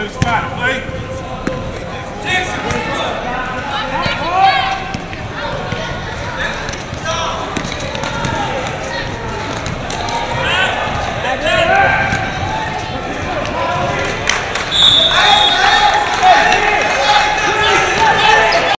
Play the spot, play.